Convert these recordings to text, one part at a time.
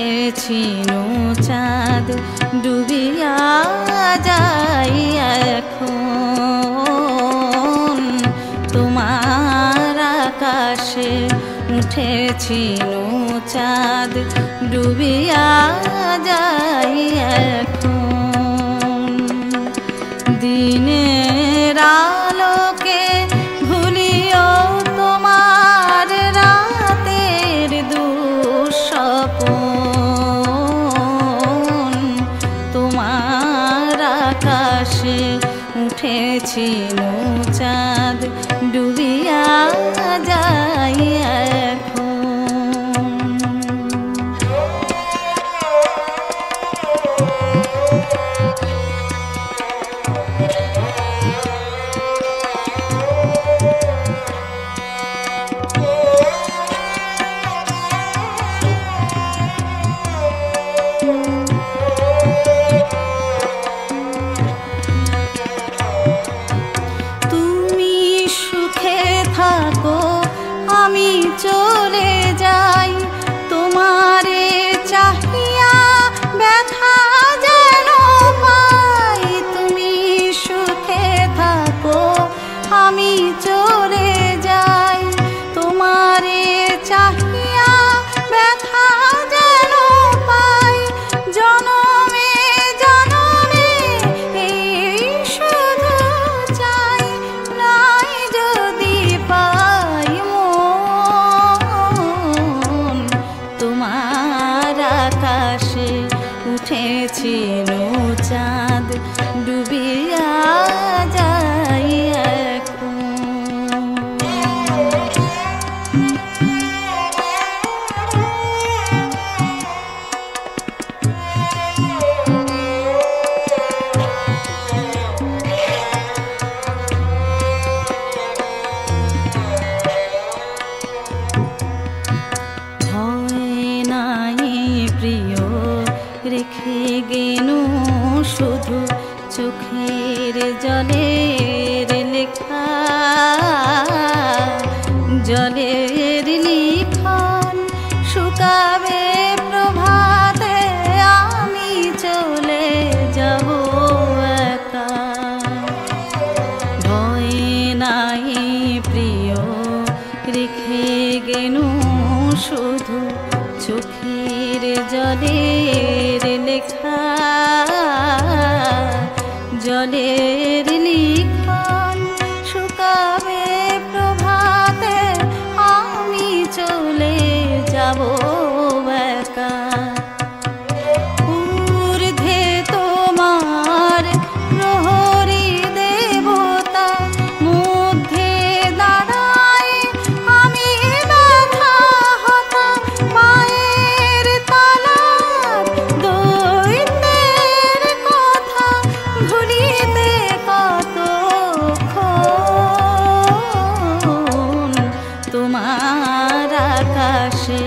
উঠেছি চাঁদ ডুবিয়া যাই এখন। তোমার আকাশে উঠেছি চাঁদ ডুবিয়া যাই এখন। আকাশে উঠেছি চাঁদ ডুবিয়া যাই এখন। চলে যাই তোমারে উঠেছি চাঁদ ডুবিয়া যাই শুধু চোখের জলের লেখা জলের লিখন শুকাবে প্রভাতে আমি চলে যাব একা। ভয় নাই প্রিয়, রেখে গেনু শুধু চোখের জলের লেখা জলের আকাশে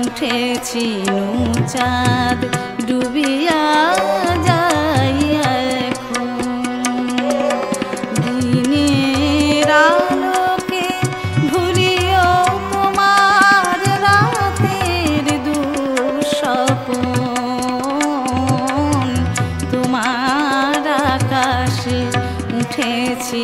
উঠেছি চাঁদ ডুবিয়া যাই এখন। দিনের আলোকে রাতের তোমার আকাশে উঠেছি